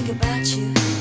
think about you.